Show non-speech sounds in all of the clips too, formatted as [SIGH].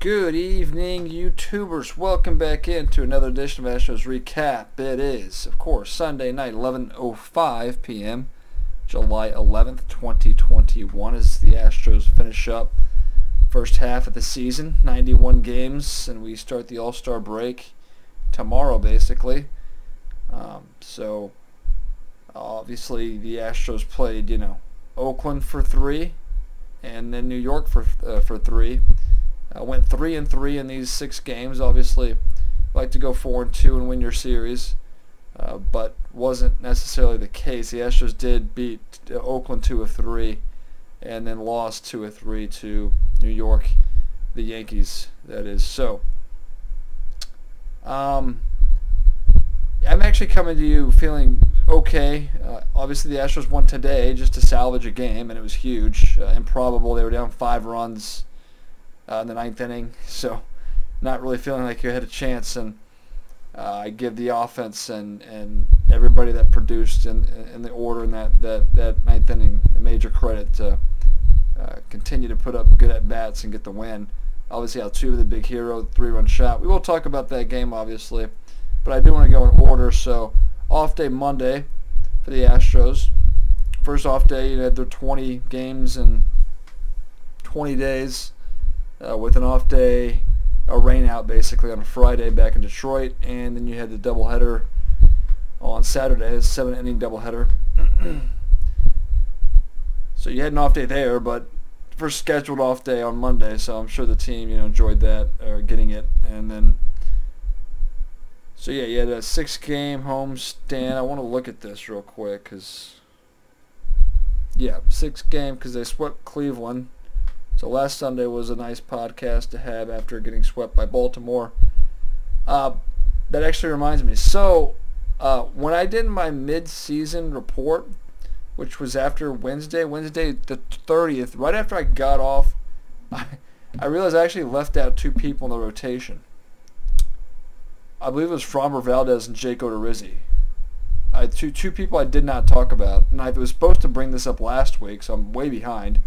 Good evening, YouTubers. Welcome back into another edition of Astros Recap. It is, of course, Sunday night, 11.05 p.m., July 11th, 2021, as the Astros finish up first half of the season, 91 games, and we start the All-Star break tomorrow, basically. Um, so, obviously, the Astros played, you know, Oakland for three, and then New York for uh, for three. Uh, went three and three in these six games. Obviously, like to go four and two and win your series, uh, but wasn't necessarily the case. The Astros did beat uh, Oakland two of three, and then lost two of three to New York, the Yankees. That is so. Um, I'm actually coming to you feeling okay. Uh, obviously, the Astros won today just to salvage a game, and it was huge. Uh, improbable. They were down five runs uh, in the ninth inning. So not really feeling like you had a chance. And uh, I give the offense and, and everybody that produced in, in the order in that, that, that ninth inning major credit to uh, continue to put up good at bats and get the win. Obviously, Altuve, the big hero, three-run shot. We will talk about that game, obviously, but I do want to go in order. So, off day Monday for the Astros. First off day, you had their 20 games in 20 days uh, with an off day, a rain out basically on a Friday back in Detroit, and then you had the doubleheader on Saturday, a seven inning doubleheader. [CLEARS THROAT] so you had an off day there, but first scheduled off day on Monday, so I'm sure the team you know enjoyed that or getting it, and then. So yeah, you had a six-game homestand. I want to look at this real quick because, yeah, six-game because they swept Cleveland so last Sunday was a nice podcast to have after getting swept by Baltimore. Uh, that actually reminds me. So uh, when I did my mid-season report, which was after Wednesday, Wednesday the 30th, right after I got off, I, I realized I actually left out two people in the rotation. I believe it was Framber Valdez and Jake Odorizzi. I, two, two people I did not talk about. And I was supposed to bring this up last week, so I'm way behind.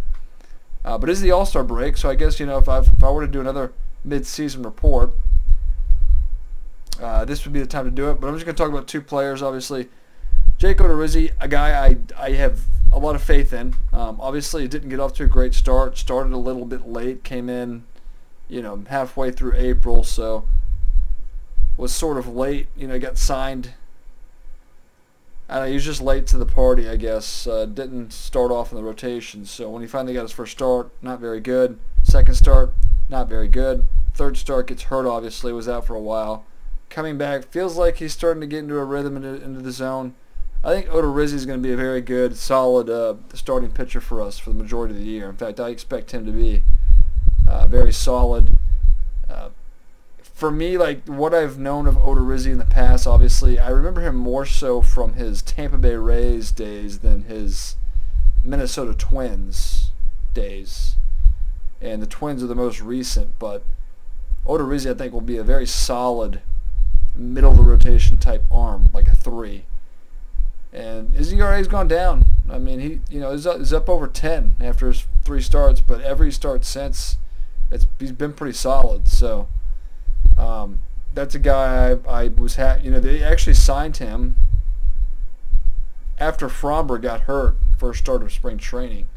Uh, but it's the All Star break, so I guess you know if I if I were to do another mid season report, uh, this would be the time to do it. But I'm just going to talk about two players. Obviously, Jake Odorizzi, a guy I I have a lot of faith in. Um, obviously, didn't get off to a great start. Started a little bit late. Came in, you know, halfway through April, so was sort of late. You know, got signed know, he was just late to the party, I guess. Uh, didn't start off in the rotation. So when he finally got his first start, not very good. Second start, not very good. Third start gets hurt, obviously, was out for a while. Coming back, feels like he's starting to get into a rhythm into, into the zone. I think Odorizzi is going to be a very good, solid uh, starting pitcher for us for the majority of the year. In fact, I expect him to be uh, very solid. Uh, for me, like what I've known of Odorizzi in the past, obviously, I remember him more so from his Tampa Bay Rays days than his Minnesota Twins days. And the Twins are the most recent, but Odorizzi, I think, will be a very solid middle of the rotation type arm, like a three. And his ERA's gone down. I mean, he you know he's up, he's up over 10 after his three starts, but every start since, it's he's been pretty solid. So. Um, that's a guy I, I was ha- you know they actually signed him after Framber got hurt first start of spring training,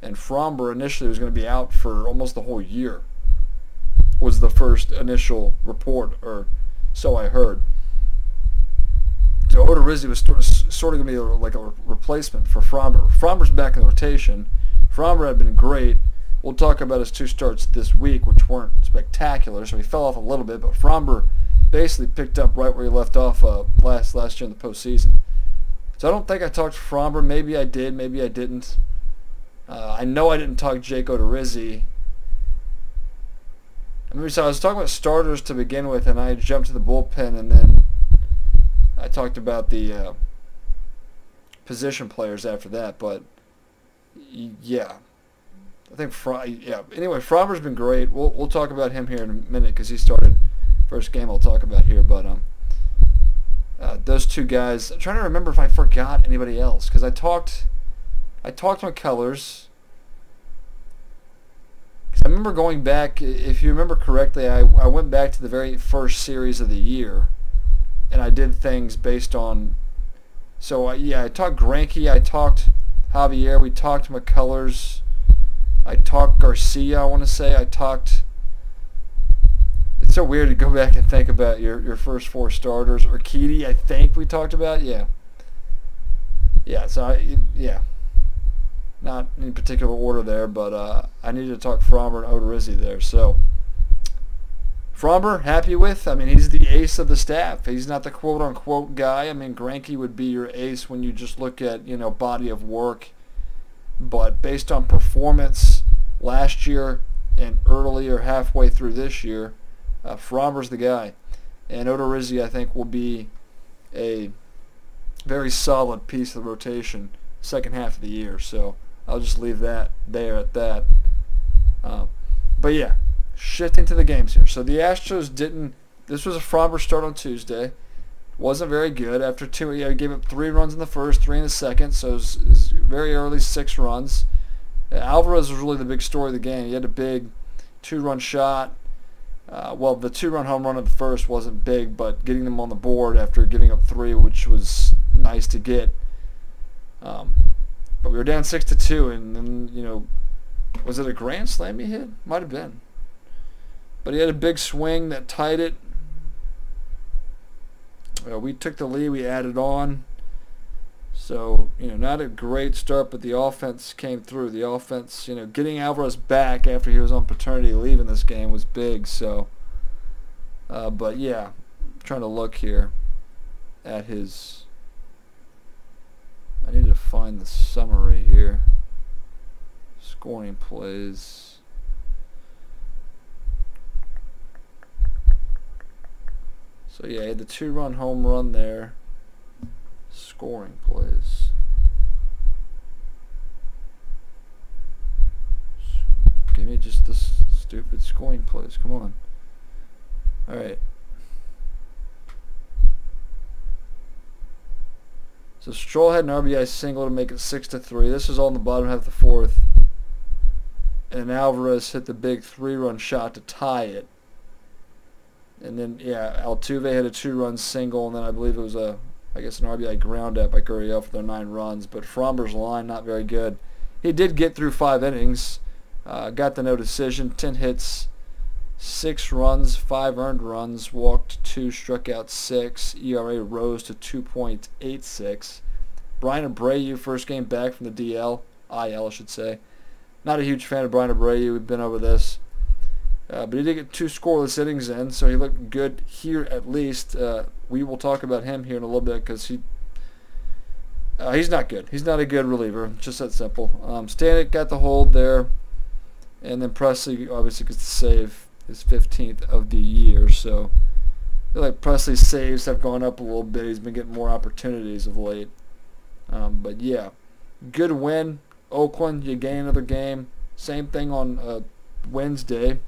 and Framber initially was going to be out for almost the whole year. Was the first initial report, or so I heard. So Odorizzi was sort of going to be like a replacement for Framber. Framber's back in the rotation. Framber had been great We'll talk about his two starts this week, which weren't spectacular, so he fell off a little bit. But Framber basically picked up right where he left off uh, last last year in the postseason. So I don't think I talked Framber. Maybe I did. Maybe I didn't. Uh, I know I didn't talk Jake Odorizzi. I mean, so I was talking about starters to begin with, and I jumped to the bullpen, and then I talked about the uh, position players after that. But yeah, I think Fry, yeah. Anyway, Framber's been great. We'll we'll talk about him here in a minute because he started first game. I'll talk about here, but um, uh, those two guys. I'm trying to remember if I forgot anybody else because I talked, I talked McCullers. I remember going back, if you remember correctly, I, I went back to the very first series of the year, and I did things based on. So I, yeah, I talked Greinke, I talked Javier, we talked McCullers, I talked Garcia. I want to say I talked. It's so weird to go back and think about your your first four starters. Urquidy, I think we talked about. Yeah. Yeah. So I, yeah not in particular order there, but uh, I needed to talk Framber and Odorizzi there. So Framber, happy with. I mean, he's the ace of the staff. He's not the quote-unquote guy. I mean, Greinke would be your ace when you just look at, you know, body of work. But based on performance last year and earlier halfway through this year, uh, Framber's the guy. And Odorizzi, I think, will be a very solid piece of the rotation second half of the year. So I'll just leave that there at that. Um, but yeah, shifting to the games here. So the Astros didn't. This was a Framber start on Tuesday. Wasn't very good. After two, yeah, he gave up three runs in the first, three in the second. So it was, it was very early, six runs. Uh, Alvarez was really the big story of the game. He had a big two-run shot. Uh, well, the two-run home run of the first wasn't big, but getting them on the board after giving up three, which was nice to get. Um, but we were down six to two, and then you know, was it a grand slam he hit? Might have been. But he had a big swing that tied it. We took the lead. We added on. So you know, not a great start, but the offense came through. The offense, you know, getting Alvarez back after he was on paternity leave in this game was big. So, uh, but yeah, I'm trying to look here at his I need to find the summary here. Scoring plays. So yeah, the two-run home run there. Scoring plays. Give me just the stupid scoring plays. Come on. All right. So Straw had an RBI single to make it six to three. This is all in the bottom half of the fourth. And Alvarez hit the big three-run shot to tie it. And then yeah, Altuve had a two-run single, and then I believe it was a, I guess an RBI ground up by Gurriel for their nine runs. But Framber's line not very good. He did get through five innings, uh, got the no decision, ten hits, Six runs, five earned runs, walked two, struck out six. ERA rose to 2.86. Bryan Abreu, first game back from the DL, IL I should say. Not a huge fan of Bryan Abreu. We've been over this. Uh, but he did get two scoreless innings in, so he looked good here at least. Uh, we will talk about him here in a little bit because he uh, he's not good. He's not a good reliever. Just that simple. Um, Stanek got the hold there, and then Pressly obviously gets the save his 15th of the year. So like Pressly's saves have gone up a little bit. He's been getting more opportunities of late. Um, but yeah, good win. Oakland, you gain another game. Same thing on uh, Wednesday.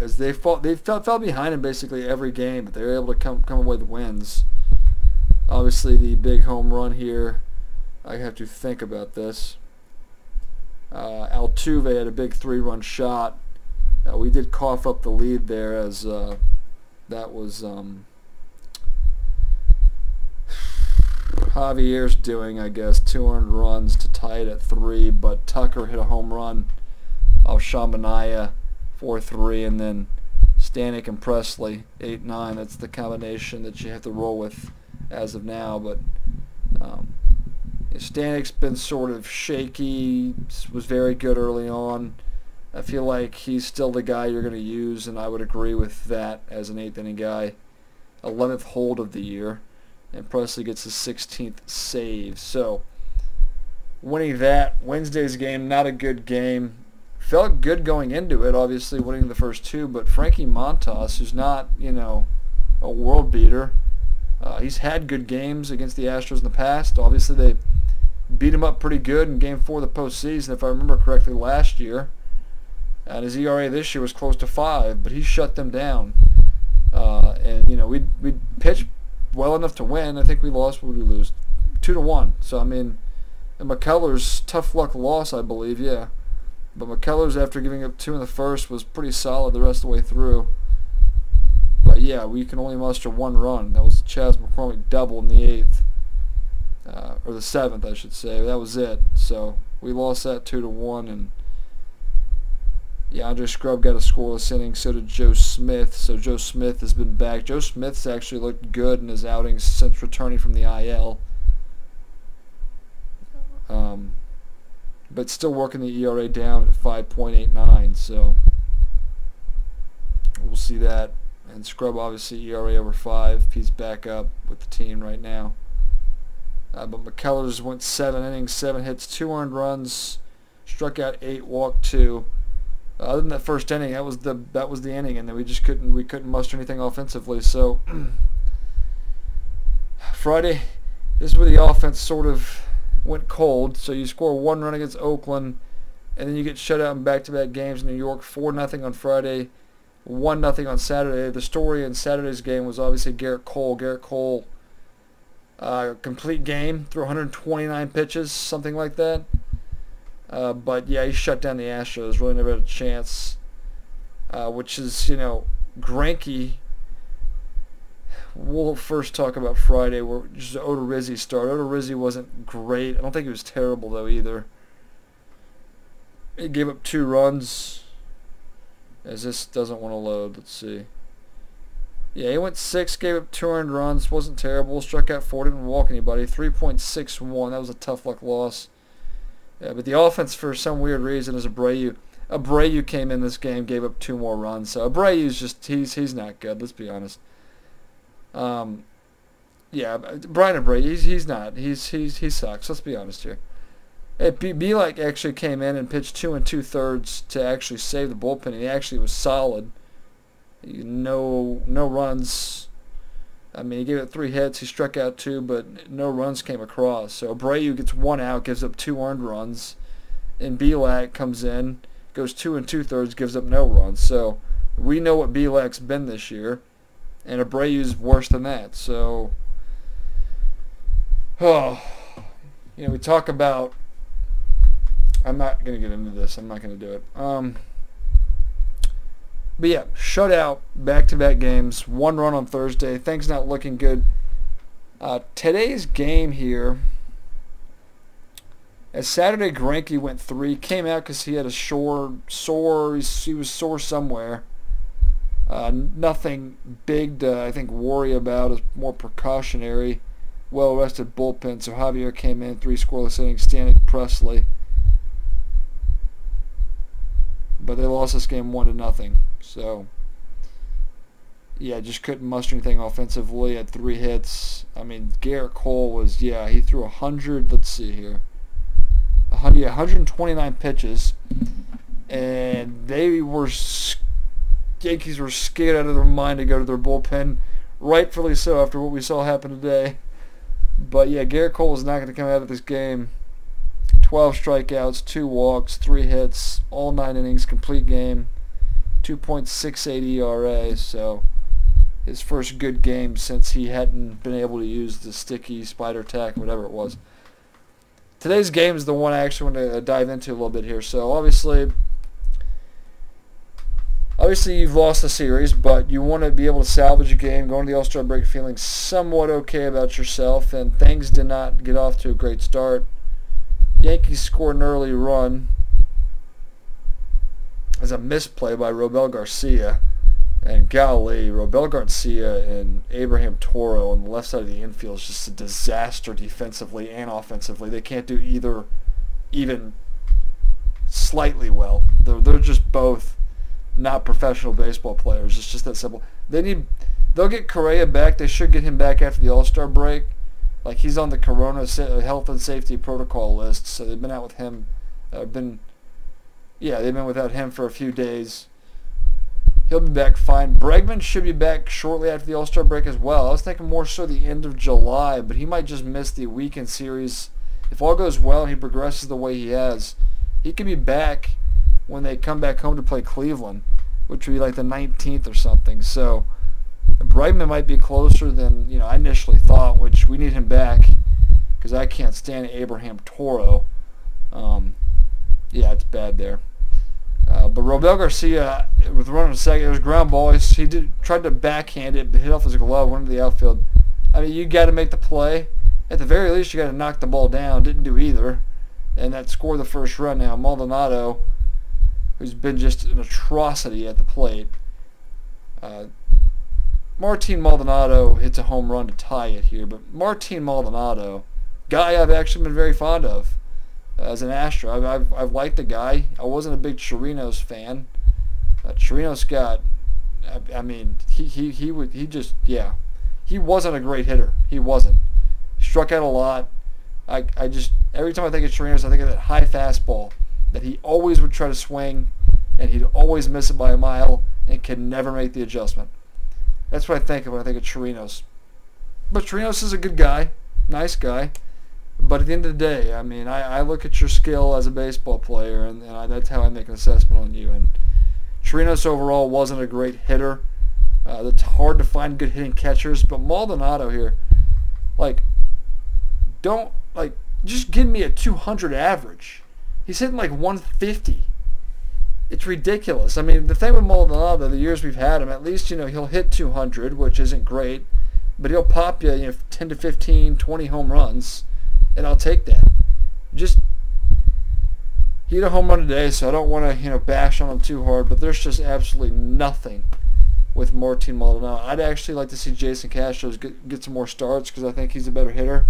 As they fought, they fell, fell behind in basically every game, but they were able to come come away with wins. Obviously, the big home run here. I have to think about this. Uh, Altuve had a big three-run shot uh, we did cough up the lead there as uh, that was um, Javier's doing, I guess, 200 runs to tie it at three, but Tucker hit a home run off Shambanaya 4-3, and then Stanek and Pressly 8-9. That's the combination that you have to roll with as of now, but um, Stanek's been sort of shaky, was very good early on. I feel like he's still the guy you're going to use, and I would agree with that as an eighth inning guy. 11th hold of the year, and Pressly gets his 16th save. So, winning that Wednesday's game, not a good game. Felt good going into it, obviously winning the first two, but Frankie Montas, who's not, you know, a world beater, uh, he's had good games against the Astros in the past. Obviously, they beat him up pretty good in Game Four of the postseason, if I remember correctly, last year. And his ERA this year was close to five, but he shut them down. Uh, and you know, we we pitched well enough to win. I think we lost. What we lose? Two to one. So I mean, McCullers tough luck loss, I believe. Yeah. But McCullers, after giving up two in the first, was pretty solid the rest of the way through. But yeah, we can only muster one run. That was Chas McCormick double in the eighth, uh, or the seventh, I should say. That was it. So we lost that two to one, and yeah, Andre Scrubb got a scoreless inning. So did Joe Smith. So Joe Smith has been back. Joe Smith's actually looked good in his outings since returning from the IL. Um, but still working the ERA down at 5.89. So we'll see that. And Scrubb obviously ERA over five. He's back up with the team right now. Uh, but McCullers went seven innings, seven hits, two earned runs, struck out eight, walked two. Uh, other than that first inning, that was the that was the inning, and then we just couldn't we couldn't muster anything offensively. So [CLEARS THROAT] Friday, this is where the offense sort of went cold. So you score one run against Oakland, and then you get shut out in back-to-back games in New York, four nothing on Friday, one nothing on Saturday. The story in Saturday's game was obviously Gerrit Cole. Gerrit Cole, uh, complete game, threw 129 pitches, something like that. Uh, but yeah, he shut down the Astros. Really never had a chance. Uh, which is, you know, Greinke. We'll first talk about Friday, where just Odorizzi started. Odorizzi wasn't great. I don't think he was terrible though either. He gave up two runs. As this doesn't want to load, let's see. Yeah, he went six, gave up two earned runs, wasn't terrible. Struck out four, didn't walk anybody. 3.61. That was a tough luck loss. Yeah, but the offense, for some weird reason, is Abreu. Abreu came in this game, gave up two more runs. So Abreu's just he's he's not good. Let's be honest. Um, yeah, Bryan Abreu, he's he's not. He's he's he sucks. Let's be honest here. Bielak actually came in and pitched two and two thirds to actually save the bullpen. He actually was solid. No no runs. I mean, he gave it three hits. He struck out two, but no runs came across. So Abreu gets one out, gives up two earned runs, and Bielak comes in, goes two and two thirds, gives up no runs. So we know what Bielak's been this year, and Abreu's worse than that. So, oh, you know, we talk about. I'm not gonna get into this. I'm not gonna do it. Um. But yeah, shutout, back-to-back games, one run on Thursday. Things not looking good. Uh, today's game here, as Saturday Greinke went three, came out because he had a sore, sore, he was sore somewhere. Uh, nothing big to, I think, worry about. It's more precautionary. Well-rested bullpen. So Javier came in, three scoreless innings. Stanek Pressly. But they lost this game one to nothing. So, yeah, just couldn't muster anything offensively. Had three hits. I mean, Gerrit Cole was, yeah, he threw 100, let's see here. 100, yeah, 129 pitches. And they were, Yankees were scared out of their mind to go to their bullpen. Rightfully so after what we saw happen today. But yeah, Gerrit Cole is not going to come out of this game. 12 strikeouts, 2 walks, 3 hits, all 9 innings, complete game. 2.68 ERA, so his first good game since he hadn't been able to use the sticky spider tack, whatever it was. Today's game is the one I actually want to dive into a little bit here. So obviously, obviously you've lost the series, but you want to be able to salvage a game, go into the All-Star break feeling somewhat okay about yourself, and things did not get off to a great start. Yankees scored an early run as a misplay by Robel Garcia. And golly, Robel Garcia and Abraham Toro on the left side of the infield is just a disaster defensively and offensively. They can't do either even slightly well. They're, they're just both not professional baseball players. It's just that simple. They need they'll get Correa back. They should get him back after the All-Star break. Like he's on the Corona health and safety protocol list, so they've been out with him. Uh, been yeah, they've been without him for a few days. He'll be back fine. Bregman should be back shortly after the All-Star break as well. I was thinking more so the end of July, but he might just miss the weekend series. If all goes well and he progresses the way he has, he could be back when they come back home to play Cleveland, which would be like the 19th or something. So Bregman might be closer than you know I initially thought, which we need him back because I can't stand Abraham Toro. Um, yeah, it's bad there. Uh, but Robel Garcia, with running second, it was ground ball. He did tried to backhand it, but hit off his glove, went into the outfield. I mean, you got to make the play. At the very least, you got to knock the ball down. Didn't do either, and that scored the first run. Now Maldonado, who's been just an atrocity at the plate. Uh, Martin Maldonado hits a home run to tie it here, but Martin Maldonado, guy I've actually been very fond of as an Astro. I've, I've, I've liked the guy. I wasn't a big Chirinos fan. Uh, Chirinos got, I, I mean, he, he, he would, he just, yeah. He wasn't a great hitter. He wasn't. Struck out a lot. I, I just, every time I think of Chirinos, I think of that high fastball that he always would try to swing and he'd always miss it by a mile and could never make the adjustment. That's what I think of when I think of Chirinos. But Chirinos is a good guy, nice guy. But at the end of the day, I mean, I, I look at your skill as a baseball player, and, and I, that's how I make an assessment on you. And Chirinos overall wasn't a great hitter. Uh, it's hard to find good hitting catchers, but Maldonado here, like, don't like just give me a 200 average. He's hitting like 150. It's ridiculous. I mean, the thing with Maldonado, the years we've had him, at least you know he'll hit 200, which isn't great, but he'll pop you, you know, 10 to 15, 20 home runs and I'll take that. Just he had a home run today, so I don't want to you know bash on him too hard. But there's just absolutely nothing with Martin Maldonado. I'd actually like to see Jason Castro get, get some more starts because I think he's a better hitter.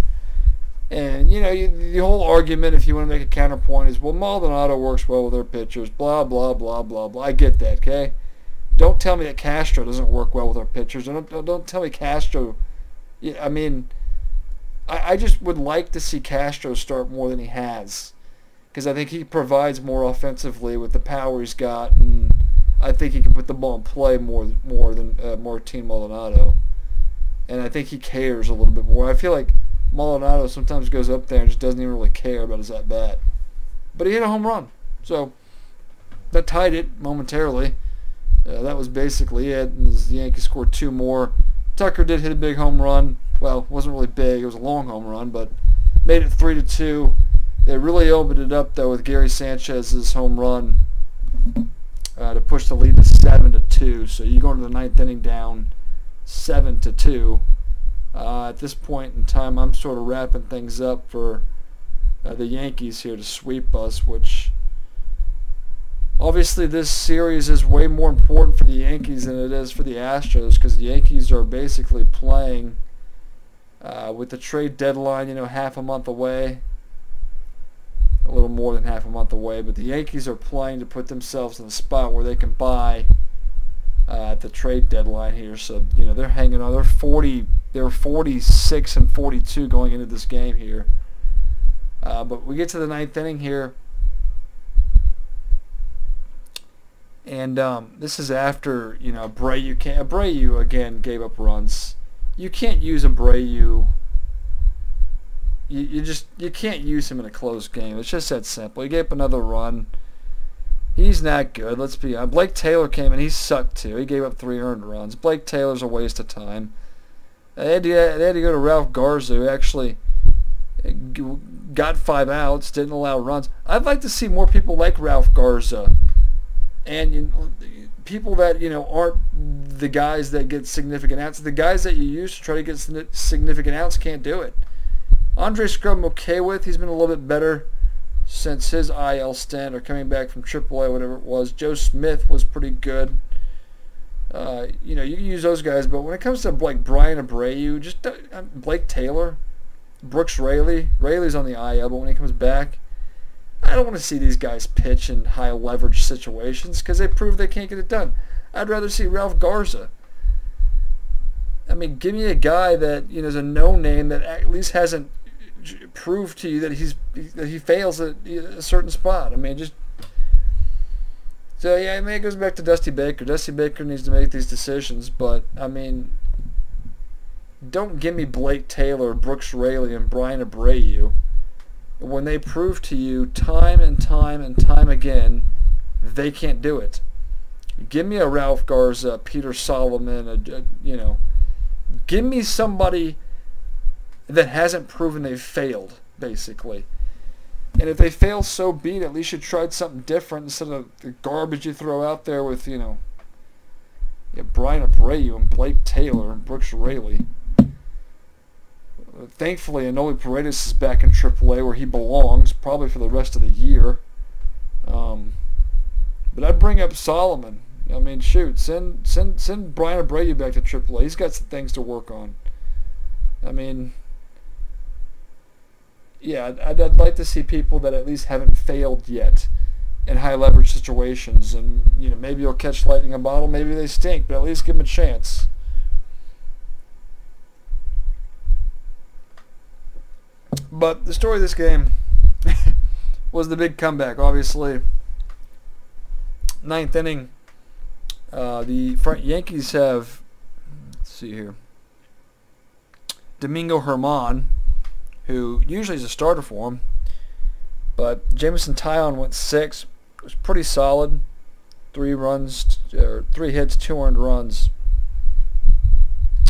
And you know you, the whole argument, if you want to make a counterpoint, is well Maldonado works well with their pitchers. Blah blah blah blah blah. I get that, okay. Don't tell me that Castro doesn't work well with our pitchers. Don't, don't tell me Castro. I mean, I, I just would like to see Castro start more than he has. Because I think he provides more offensively with the power he's got, and I think he can put the ball in play more more than uh, Martin Maldonado. And I think he cares a little bit more. I feel like Maldonado sometimes goes up there and just doesn't even really care about his at bat. But he hit a home run, so that tied it momentarily. Uh, that was basically it. And the Yankees scored two more. Tucker did hit a big home run well, it wasn't really big. It was a long home run, but made it three to two. They really opened it up though with Gary Sanchez's home run uh, to push the lead to seven to two. So you go into the ninth inning down seven to two. Uh, at this point in time, I'm sort of wrapping things up for uh, the Yankees here to sweep us, which obviously this series is way more important for the Yankees than it is for the Astros because the Yankees are basically playing uh, with the trade deadline, you know, half a month away, a little more than half a month away, but the Yankees are playing to put themselves in a spot where they can buy uh, at the trade deadline here. So you know they're hanging on. They're 40. They're 46 and 42 going into this game here. Uh, but we get to the ninth inning here. And um, this is after, you know, Abreu, can, Abreu again gave up runs you can't use Abreu. You, you just you can't use him in a close game. It's just that simple. He gave up another run. He's not good. Let's be honest. Blake Taylor came in. He sucked too. He gave up three earned runs. Blake Taylor's a waste of time. They had to, they had to go to Ralph Garza, who actually uh, got five outs, didn't allow runs. I'd like to see more people like Ralph Garza. And you know, people that you know aren't the guys that get significant outs. The guys that you use to try to get significant outs can't do it. Andre Scrubb, I'm okay with. He's been a little bit better since his IL stint or coming back from AAA, whatever it was. Joe Smith was pretty good. Uh, you know, you can use those guys, but when it comes to like Bryan Abreu, just uh, Blake Taylor, Brooks Raley, Raley's on the IL, but when he comes back, I don't want to see these guys pitch in high leverage situations because they prove they can't get it done. I'd rather see Ralph Garza. I mean, give me a guy that you know is a no name that at least hasn't proved to you that he's that he fails at a certain spot. I mean, just so yeah, I mean it goes back to Dusty Baker. Dusty Baker needs to make these decisions, but I mean, don't give me Blake Taylor, Brooks Raley, and Bryan Abreu when they prove to you time and time and time again they can't do it. Give me a Ralph Garza, Peter Solomon, a, a, you know, give me somebody that hasn't proven they've failed, basically. And if they fail, so be it. At least you tried something different instead of the garbage you throw out there with, you know, yeah, Bryan Abreu and Blake Taylor and Brooks Raley. Thankfully, Enoli Paredes is back in AAA where he belongs, probably for the rest of the year. Um, but I'd bring up Solomon. I mean, shoot, send send send Bryan Abreu back to AAA. He's got some things to work on. I mean, yeah, I'd, I'd like to see people that at least haven't failed yet in high leverage situations, and you know maybe you'll catch lightning in a bottle, maybe they stink, but at least give them a chance. But the story of this game [LAUGHS] was the big comeback. Obviously, ninth inning, uh, the front Yankees have. Let's see here. Domingo Germán, who usually is a starter for him, but Jameson Taillon went six. It was pretty solid. Three runs, or three hits, two earned runs.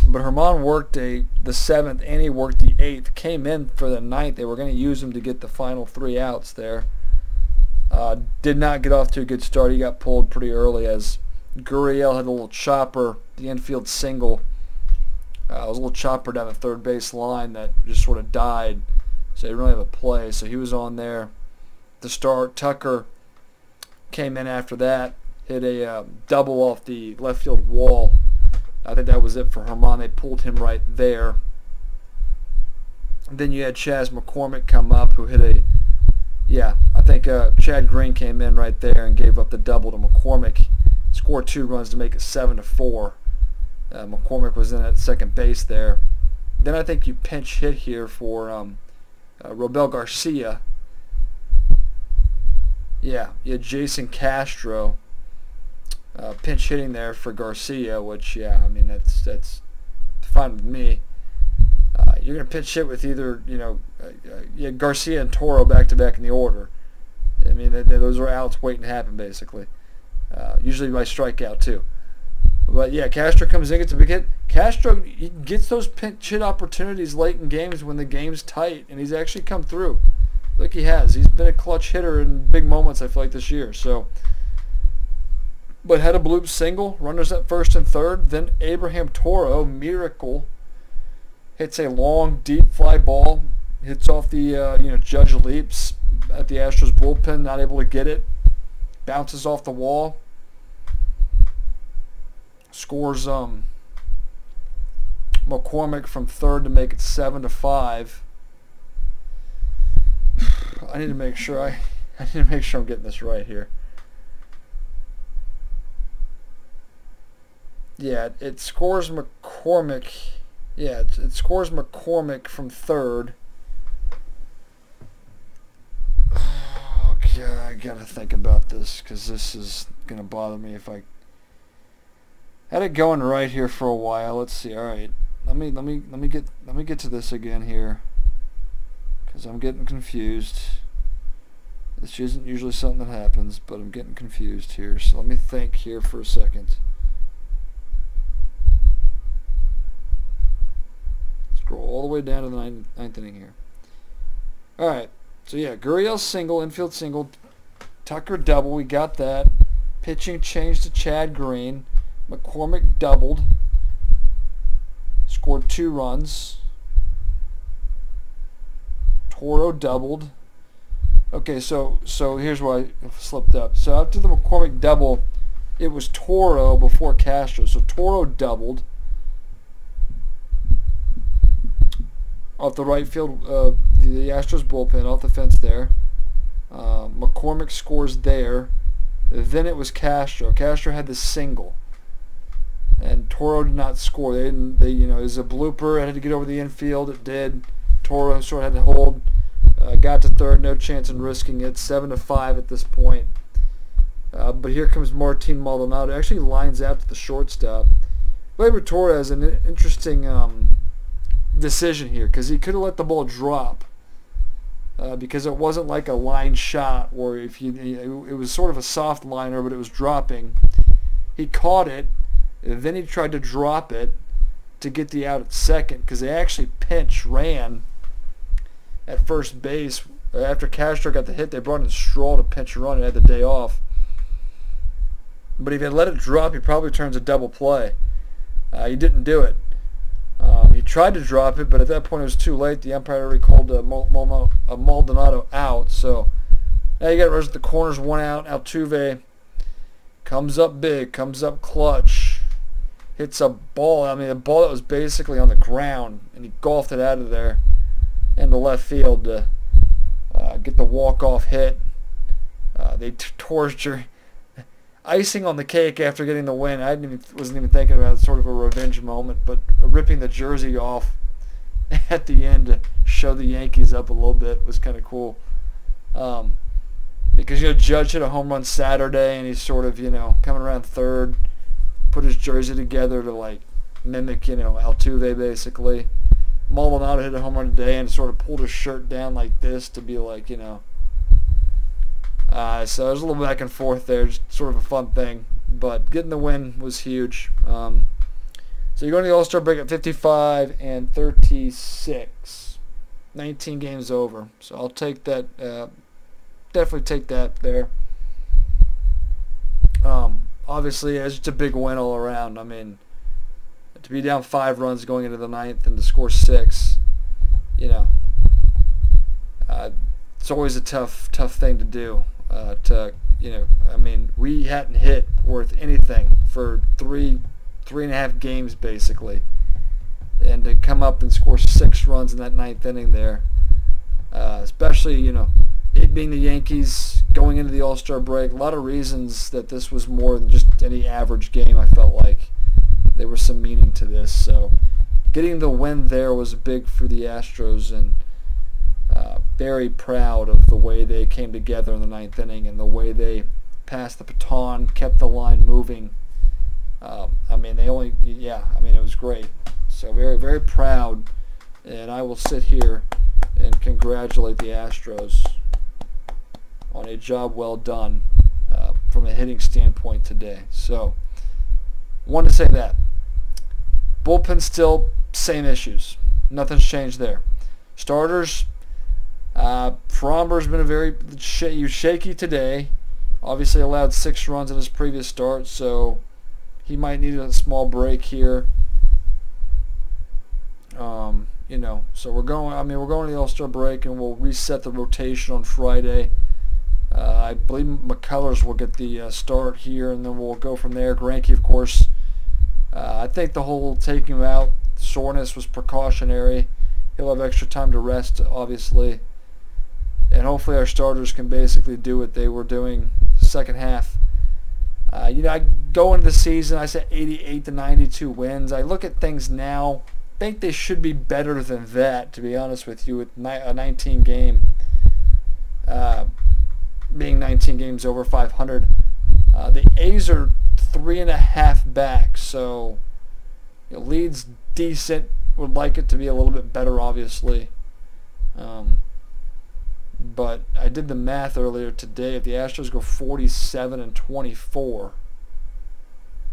But Germán worked a the seventh and he worked the eighth. Came in for the ninth. They were going to use him to get the final three outs there. Uh, did not get off to a good start. He got pulled pretty early as Gurriel had a little chopper, the infield single. Uh, was a little chopper down the third base line that just sort of died. So they didn't really have a play. So he was on there to start. Tucker came in after that, hit a uh, double off the left field wall. I think that was it for Germán. They pulled him right there. Then you had Chas McCormick come up who hit a, yeah, I think uh, Chad Green came in right there and gave up the double to McCormick. Scored two runs to make it 7 to 4. Uh, McCormick was in at second base there. Then I think you pinch hit here for um, uh, Robel Garcia. Yeah, you had Jason Castro uh, pinch hitting there for Garcia, which yeah, I mean that's that's fine with me. Uh, you're gonna pitch hit with either you know uh, uh yeah, Garcia and Toro back to back in the order. I mean they, they, those are outs waiting to happen basically. Uh, usually by strikeout too. But yeah, Castro comes in, gets a big hit. Castro gets those pinch hit opportunities late in games when the game's tight, and he's actually come through. Like he has. He's been a clutch hitter in big moments. I feel like this year. So but had a bloop single, runners at first and third. Then Abraham Toro, miracle, hits a long, deep fly ball, hits off the uh, you know Judge leaps at the Astros bullpen, not able to get it, bounces off the wall, scores um McCormick from third to make it seven to five. [SIGHS] I need to make sure I [LAUGHS] I need to make sure I'm getting this right here. Yeah, it scores McCormick. Yeah, it, it scores McCormick from third. [SIGHS] Okay, I gotta think about this because this is gonna bother me if I had it going right here for a while. Let's see. All right, let me let me let me get let me get to this again here because I'm getting confused. This isn't usually something that happens, but I'm getting confused here. So let me think here for a second. Scroll all the way down to the ninth, ninth inning here. All right. So yeah, Gurriel single, infield single, Tucker double. We got that. Pitching changed to Chad Green. McCormick doubled. Scored two runs. Toro doubled. Okay, so so here's why I slipped up. So after the McCormick double, it was Toro before Castro. So Toro doubled. off the right field, uh, the Astros bullpen off the fence there. Uh, McCormick scores there. Then it was Castro. Castro had the single, and Toro did not score. They didn't. They you know it was a blooper. It had to get over the infield. It did. Toro sort of had to hold. Uh, got to third. No chance in risking it. Seven to five at this point. Uh, but here comes Martin Maldonado. Actually lines out to the shortstop. Gleyber Torres, an interesting um, decision here because he could have let the ball drop uh, because it wasn't like a line shot where if you it was sort of a soft liner but it was dropping. He caught it, then he tried to drop it to get the out at second because they actually pinch ran at first base after Castro got the hit, they brought in Straw to pinch run and had the day off. But if he let it drop, he probably turns a double play. Uh, he didn't do it. Um, he tried to drop it, but at that point it was too late. The umpire already called a, a Maldonado out. So now you got the corners, one out. Altuve comes up big, comes up clutch, hits a ball. I mean, a ball that was basically on the ground, and he golfed it out of there into left field to uh, get the walk-off hit. Uh, they torture icing on the cake after getting the win. I even, wasn't even thinking about sort of a revenge moment, but ripping the jersey off [LAUGHS] at the end to show the Yankees up a little bit was kind of cool. Um, because you know Judge hit a home run Saturday, and he's sort of you know coming around third, put his jersey together to like mimic you know Altuve basically. Maldonado hit a home run today and sort of pulled his shirt down like this to be like you know uh, so there's a little back and forth there, just sort of a fun thing. But getting the win was huge. Um, so you're going to the All-Star break at 55 and 36. 19 games over. So I'll take that. Uh, definitely take that there. Um, obviously, it's just a big win all around. I mean, to be down five runs going into the ninth and to score six, you know, uh, it's always a tough, tough thing to do uh, to you know I mean we hadn't hit worth anything for three three and a half games basically and to come up and score six runs in that ninth inning there uh, especially you know it being the Yankees going into the All-Star break a lot of reasons that this was more than just any average game I felt like there was some meaning to this so getting the win there was big for the Astros and uh, very proud of the way they came together in the ninth inning and the way they passed the baton, kept the line moving. Um, I mean, they only, yeah, I mean, it was great. So very, very proud. And I will sit here and congratulate the Astros on a job well done uh, from a hitting standpoint today. So, wanted to say that. Bullpen still same issues. Nothing's changed there. Starters, uh, Framber's been a very sh- shaky today. Obviously allowed six runs in his previous start, so he might need a small break here. Um, you know, so we're going. I mean, we're going to the All-Star break, and we'll reset the rotation on Friday. I believe McCullers will get the uh, start here, and then we'll go from there. Greinke, of course. Uh, I think the whole taking him out soreness was precautionary. He'll have extra time to rest, obviously and hopefully our starters can basically do what they were doing second half. Uh, you know, I go into the season, I said 88 to 92 wins. I look at things now, think they should be better than that, to be honest with you, with a 19 game, uh, being 19 games over 500. Uh, the A's are three and a half back, so you know, leads decent. Would like it to be a little bit better, obviously. Um, but I did the math earlier today. If the Astros go 47 and 24,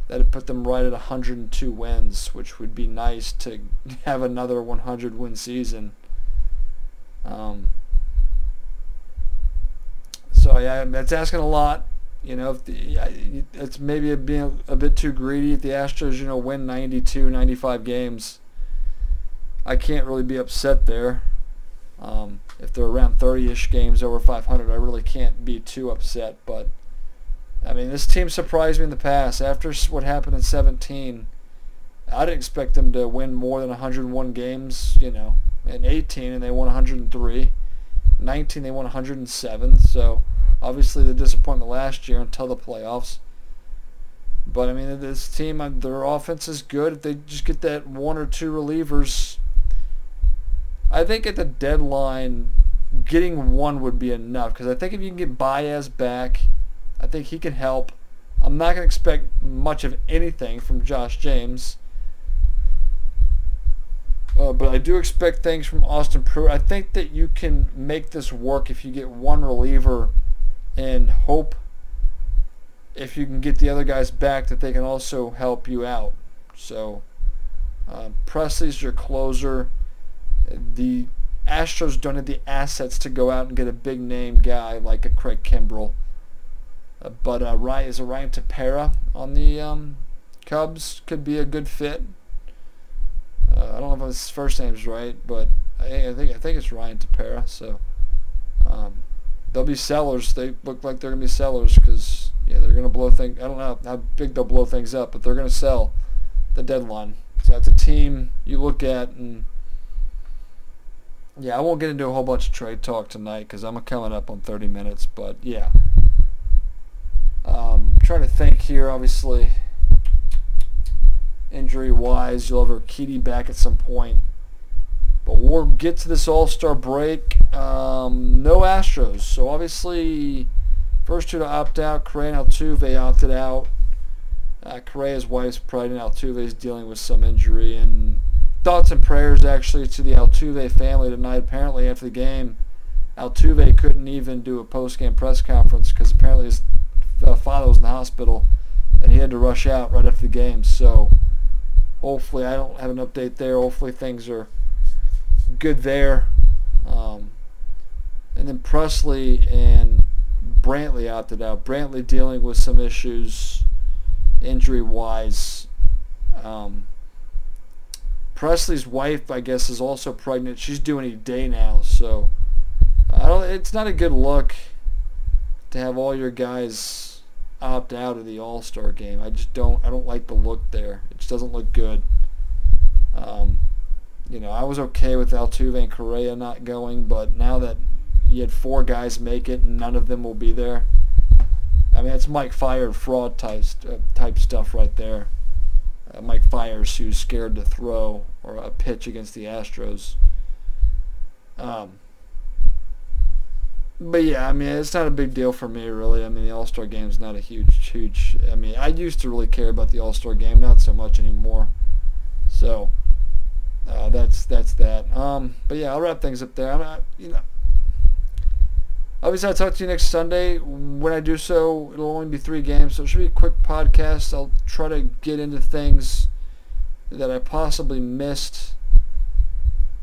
that'd put them right at 102 wins, which would be nice to [LAUGHS] have another 100 win season. Um, so yeah, that's asking a lot. You know, the, it's maybe being a bit too greedy. If the Astros, you know, win 92, 95 games, I can't really be upset there. Um, if they're around 30-ish games over 500, I really can't be too upset. But I mean, this team surprised me in the past. After what happened in 17, I didn't expect them to win more than 101 games. You know, in 18 and they won 103. 19 they won 107. So obviously the disappointment last year until the playoffs. But I mean, this team, uh, their offense is good. If they just get that one or two relievers I think at the deadline, getting one would be enough because I think if you can get Baez back, I think he can help. I'm not going to expect much of anything from Josh James. Uh, but I do expect things from Austin Pruitt. I think that you can make this work if you get one reliever and hope if you can get the other guys back that they can also help you out. So uh, Pressly's your closer the Astros don't have the assets to go out and get a big name guy like a Craig Kimbrel. Uh, but uh, Ryan, is it Ryan Tepera on the um, Cubs? Could be a good fit. Uh, I don't know if his first name's right, but I, I think I think it's Ryan Tepera. So um, they'll be sellers. They look like they're gonna be sellers because yeah, they're gonna blow things. I don't know how big they'll blow things up, but they're gonna sell the deadline. So that's a team you look at and. Yeah, I won't get into a whole bunch of trade talk tonight because I'm coming up on 30 minutes. But yeah, um, trying to think here. Obviously, injury-wise, you'll have Urquidy back at some point. But we'll get to this All-Star break. Um, no Astros, so obviously, first two to opt out. Correa and Altuve opted out. Uh, Correa's wife's pregnant. Altuve is dealing with some injury, and thoughts and prayers actually to the Altuve family tonight. Apparently, after the game, Altuve couldn't even do a post-game press conference because apparently his uh, father was in the hospital, and he had to rush out right after the game. So, hopefully, I don't have an update there. Hopefully, things are good there. Um, and then Pressly and Brantley opted out. Brantley dealing with some issues injury-wise. Um, Pressly's wife, I guess, is also pregnant. She's due any day now, so I don't. It's not a good look to have all your guys opt out of the All Star game. I just don't. I don't like the look there. It just doesn't look good. Um, you know, I was okay with Altuve and Correa not going, but now that you had four guys make it and none of them will be there, I mean, it's Mike Fiers fraud type uh, type stuff right there uh, Mike Fiers, who's scared to throw or a pitch against the Astros. Um, but yeah, I mean, it's not a big deal for me, really. I mean, the All Star game is not a huge, huge. I mean, I used to really care about the All Star game, not so much anymore. So uh, that's that's that. Um, but yeah, I'll wrap things up there. I'm not, you know. Obviously, I'll talk to you next Sunday. When I do so, it'll only be three games, so it should be a quick podcast. I'll try to get into things that I possibly missed.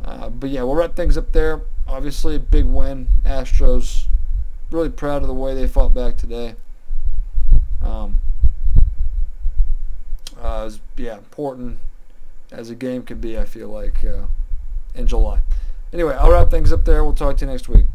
Uh, but yeah, we'll wrap things up there. Obviously, a big win. Astros, really proud of the way they fought back today. Um, uh, was, yeah, important as a game could be, I feel like, uh, in July. Anyway, I'll wrap things up there. We'll talk to you next week.